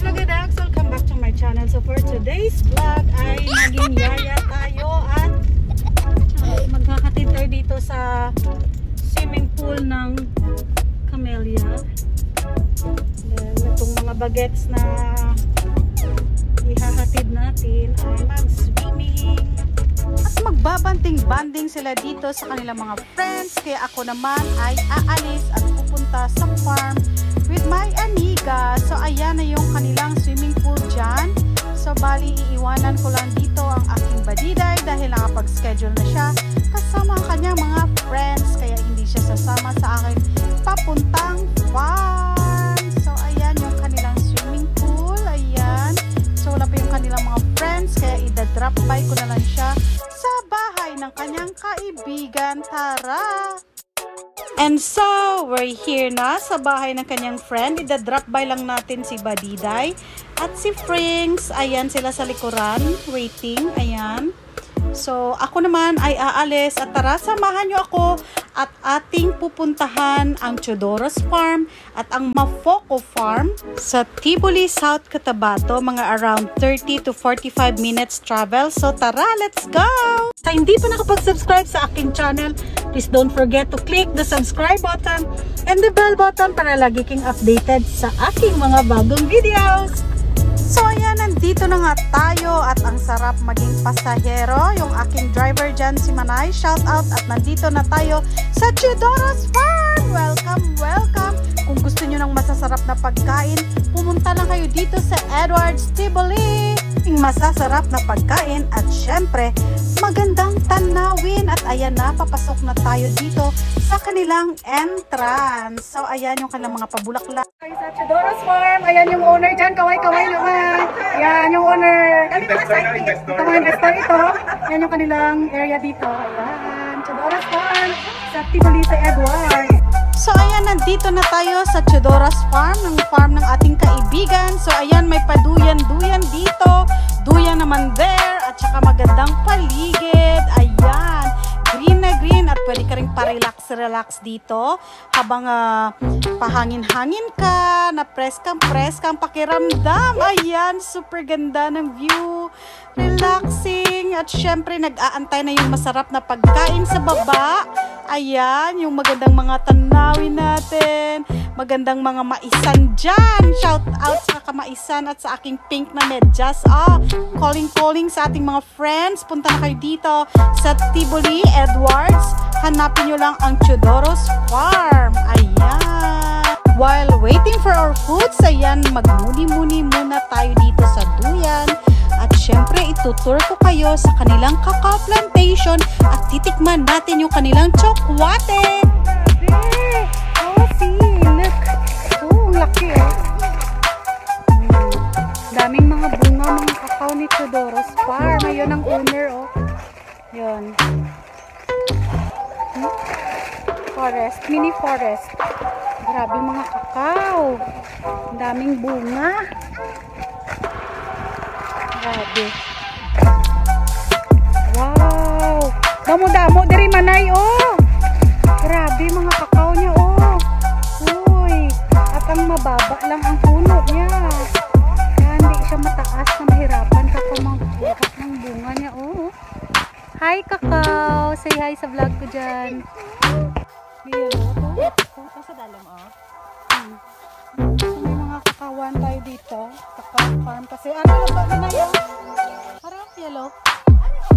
Vlogadex! Welcome back to my channel. So for today's vlog ay maging yaya tayo at uh, magkakatid tayo dito sa swimming pool ng Camellia. Then itong mga bagets na ihahatid natin ay mag-swimming. At magbabanting-banding sila dito sa kanilang mga friends. Kaya ako naman ay aalis at pupunta sa farm with my amiga. So ayan na yung kanilang swimming pool dyan. So bali iiwanan ko lang dito ang aking badiday dahil nakapag-schedule na siya kasama ang kanyang mga friends. Kaya hindi siya sasama sa akin papuntang farm. So ayan yung kanilang swimming pool. Ayan. So wala pa yung kanilang mga friends kaya idadrop by ko na lang siya sa bahay ng kanyang kaibigan. Tara! And so, we're here na sa bahay ng kanyang friend. Ida-drop by lang natin si Badiday at si Frings. Ayan sila sa likuran, waiting. Ayan. So, ako naman ay aalis at tara, samahan nyo ako at ating pupuntahan ang Chodoros Farm at ang Mafoco Farm sa Tibuli, South Cotabato, mga around 30 to 45 minutes travel. So, tara, let's go! Sa hindi pa nakapag-subscribe sa aking channel, please don't forget to click the subscribe button and the bell button para lagi king updated sa aking mga bagong videos. So ayan, nandito na nga tayo at ang sarap maging pasahero. Yung aking driver dyan, si Manay, shout out at nandito na tayo sa Chidoros Farm! Welcome, welcome! Kung gusto nyo ng masasarap na pagkain, pumunta lang kayo dito sa Edwards Tivoli. Masasarap na pagkain at syempre, magandang tanawin. At ayan na, papasok na tayo dito sa kanilang entrance. So ayan yung kanilang mga pabulaklak. Sa Chodoros Farm, ayan yung owner dyan, kaway-kaway naman. Ayan yung owner. Investor na, investor. Ito mga investor ito. Ayan yung kanilang area dito. Ayan, Chodoros Farm, sa Tivoli sa Edwards. So ayan, nandito na tayo sa Chodoras Farm, ng farm ng ating kaibigan. So ayan, may paduyan-duyan dito, duyan naman there, at saka magandang paligid. Ayan, green na green at pwede pa-relax-relax dito habang ah, pahangin-hangin ka, na press kang press kang pakiramdam. Ayan, super ganda ng view. Relaxing at syempre nag-aantay na yung masarap na pagkain sa baba. Ayan, yung magandang mga tanawin natin. Magandang mga maisan dyan. Shout out sa kamaisan at sa aking pink na medyas. Ah, calling calling sa ating mga friends. Punta na kayo dito sa Tivoli, Edwards. Hanapin nyo lang ang Chodoros Farm. Ayan. While waiting for our foods, ayan, magmuni-muni muna tayo dito sa Duyan. At syempre, itutur ko kayo sa kanilang cacao plantation at titikman natin yung kanilang. Grabe! Oh. Oh, oh. Hmm. Daming mga bunga, mga kakao ni Chodoros Farm. Ayun ang owner oh. Yun. Forest, mini forest. Grabe mga kakao. Ang daming bunga. Grabe. Wow! Damo-damo, diri manay oh!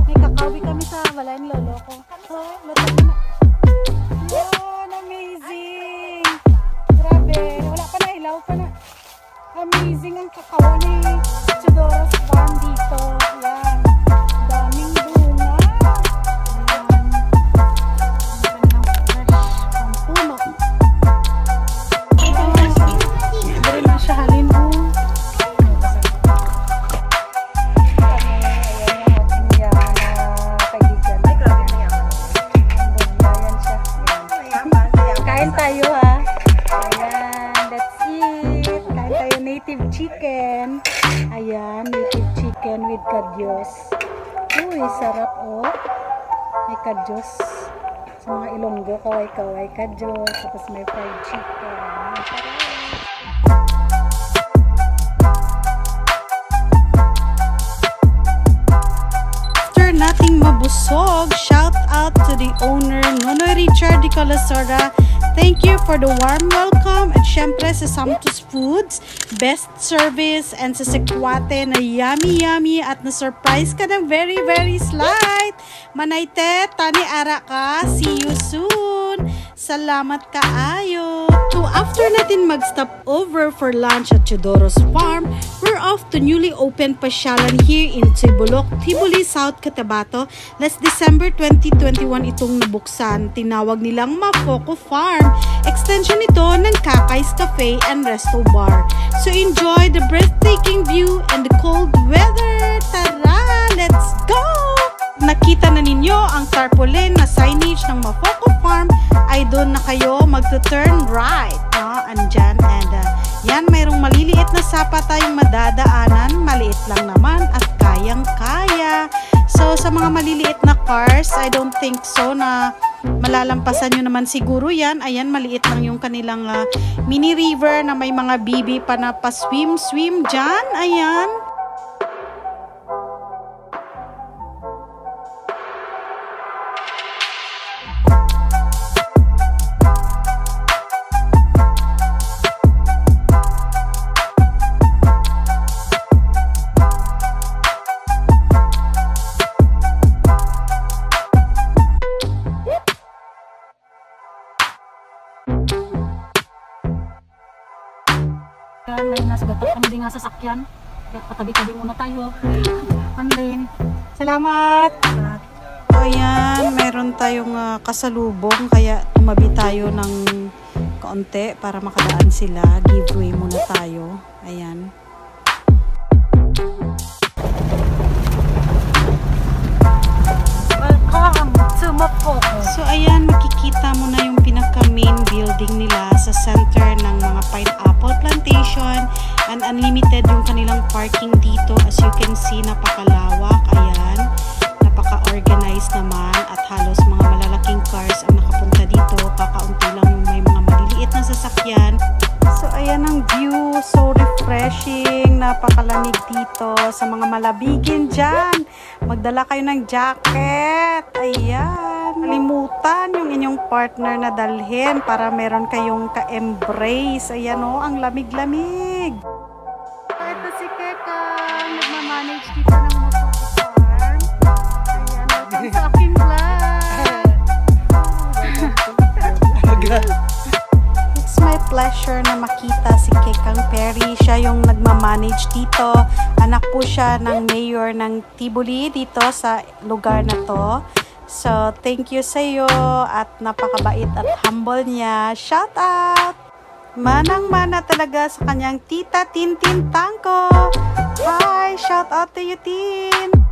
May kakawi kami sa balayan lolo ko. Oh, amazing! Grabe, wala pa na, ilaw pa na. Amazing ang kakao ni Chodoros Farm. Diyos. Sa mga Ilonggo, kaway-kaway ka Diyos. Tapos may fried chicken. After nating mabusog, shout out to the owner, Nonoy Richard de Colasora. Thank you for the warm welcome at syempre sa Samtus Foods, best service and sa sekwate na yummy yummy at na-surprise ka ng very very slide! Manayte, tani ara ka. See you soon. Salamat kaayo. So after natin mag-stop over for lunch at Chodoro's Farm, we're off to newly opened pasyalan here in Tibulok, Tibuli, South Cotabato. Last December 2021 itong nabuksan. Tinawag nilang Mafoco Farm. Extension ito ng Kakai's Cafe and Resto Bar. So enjoy the breathtaking view and the cold weather. Ninyo ang tarpaulin na signage ng Mafoco Farm ay doon na kayo magto-turn right. No? Andyan. And uh, yan, mayroong maliliit na sapa tayong madadaanan. Maliit lang naman at kayang-kaya. So, sa mga maliliit na cars, I don't think so na malalampasan nyo naman siguro yan. Ayan, maliit lang yung kanilang uh, mini river na may mga bibi pa na pa-swim-swim dyan. Ayan. Din nga sasakyan. Kaya patabi-tabi muna tayo. Anlin. Salamat! So, ayan, meron tayong ah, kasalubong kaya tumabi tayo ng kaunti para makadaan sila. Giveaway muna tayo. Ayan. Welcome to Mapoko. So, ayan, makikita mo na yung pinaka main building nila sa center ng mga pineapple plantation and unlimited yung kanilang parking dito. As you can see, napakalawak. Ayan, napaka-organized naman at halos mga malalaking cars ang nakapunta dito. Kakaunti lang yung may mga maliliit na sasakyan. So, ayan ang view. So refreshing. Napakalamig dito sa mga malabigin dyan. Magdala kayo ng jacket. Ayan. Malimutan yung inyong partner na dalhin para meron kayong ka-embrace. Ayan o, ang lamig-lamig. Ito si Kekang. Nagmamanage dito ng Motoco Farm. Ayan, welcome sa aking vlog. It's my pleasure na makita si Kekang Perry. Siya yung nagmamanage dito. Anak po siya ng mayor ng Tibuli dito sa lugar na to. So, thank you sa iyo at napakabait at humble niya. Shout out! Manang-mana talaga sa kanyang tita Tintin Tangko. Hi! Shout out to you, Tin!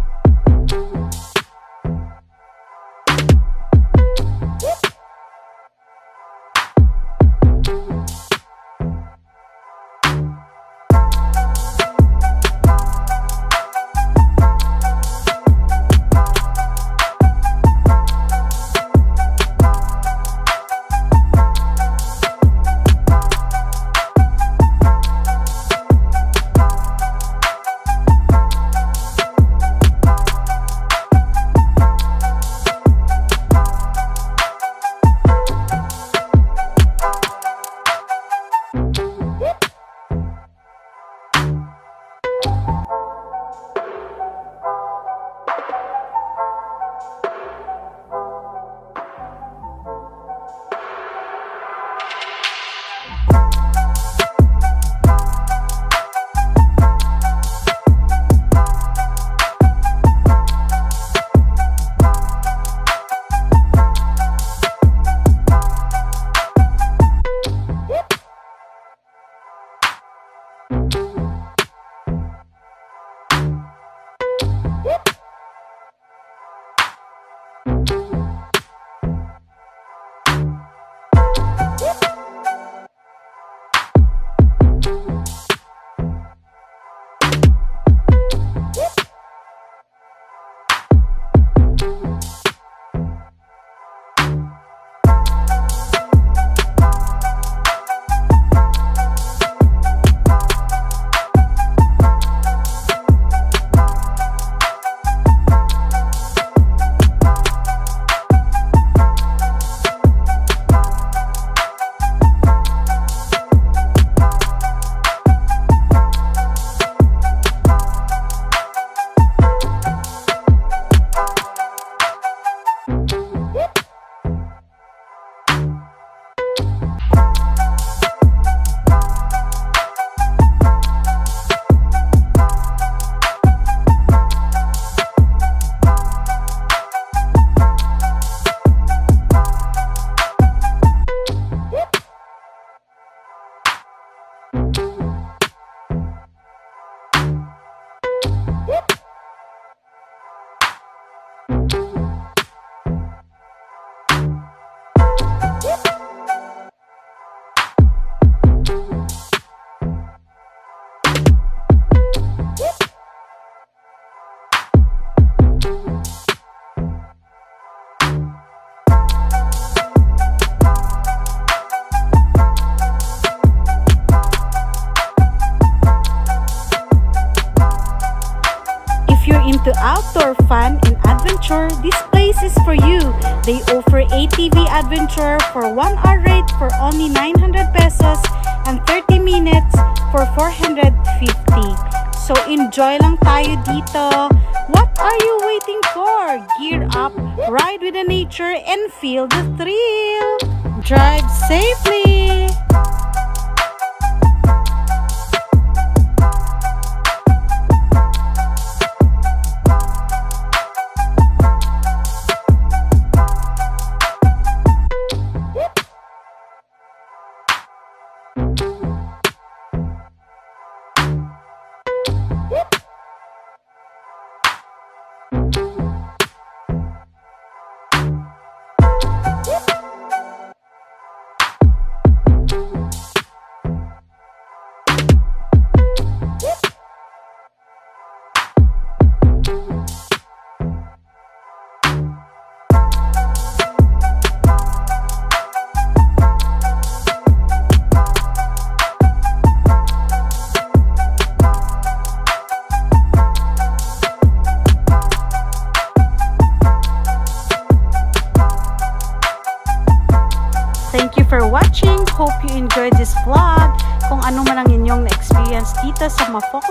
Adventure, this place is for you. They offer ATV adventure for 1 hour rate for only 900 pesos and 30 minutes for 450. So enjoy lang tayo dito. What are you waiting for? Gear up, ride with the nature, and feel the thrill. Drive safely. 了。Dito